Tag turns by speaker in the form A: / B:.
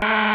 A: Bye.